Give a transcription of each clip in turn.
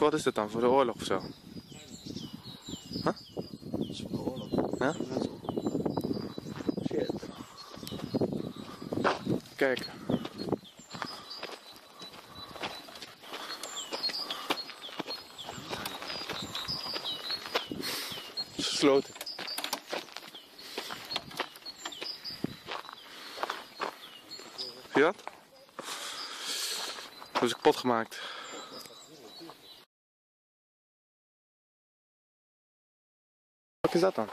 Wat is dit dan? Voor de oorlog of zo? Dat is voor de oorlog. Ja? Shit. Kijk. Gesloten. Zie je dat? Dat is kapot gemaakt. Wat is dat dan?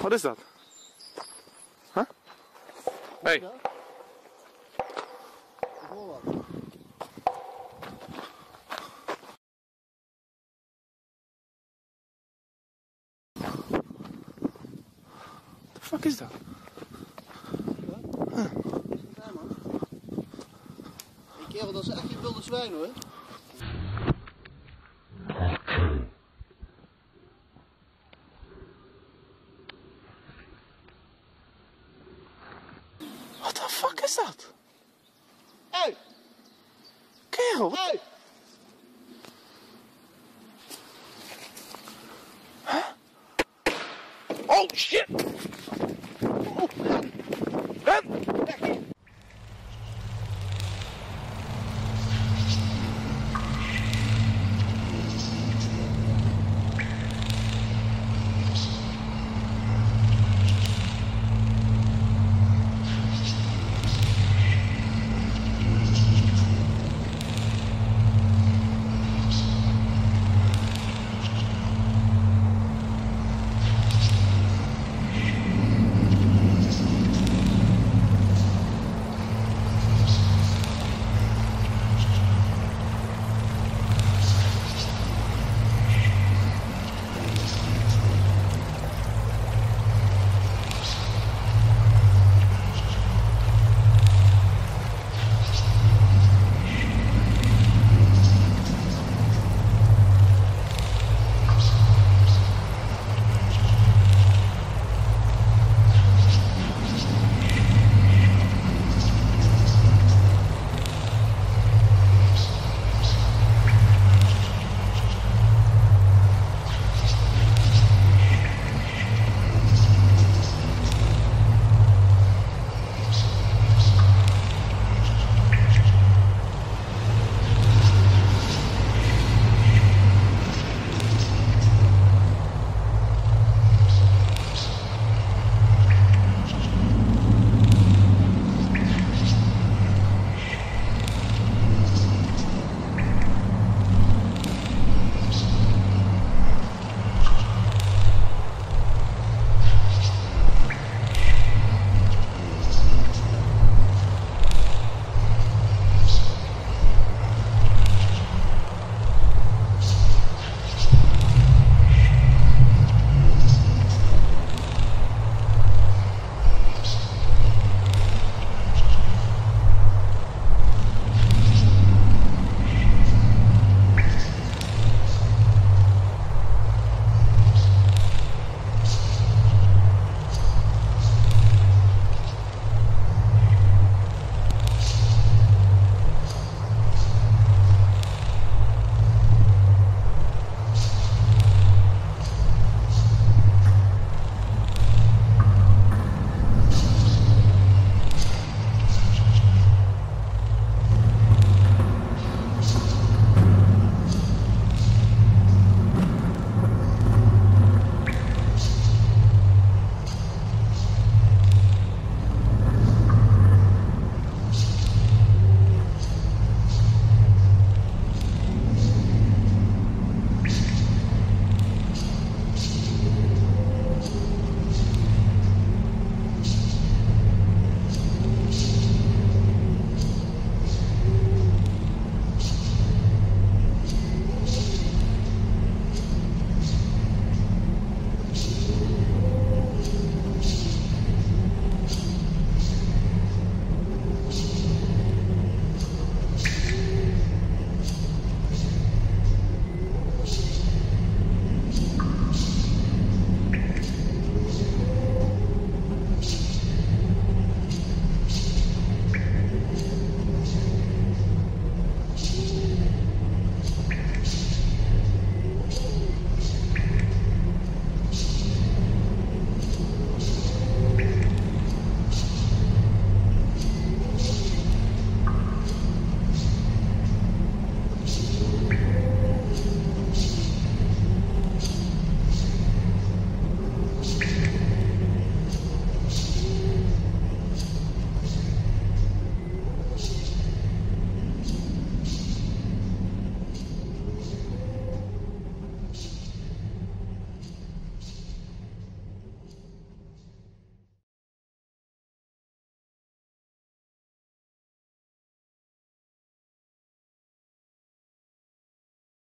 Wat is dat? Huh? Hey. Ik hoor wat. The fuck is dat? Ja, man. Kerel, dat is echt geen wilde zwijn hoor. What the fuck is dat? Hey! Kerel? Hey! Oh shit! Oh!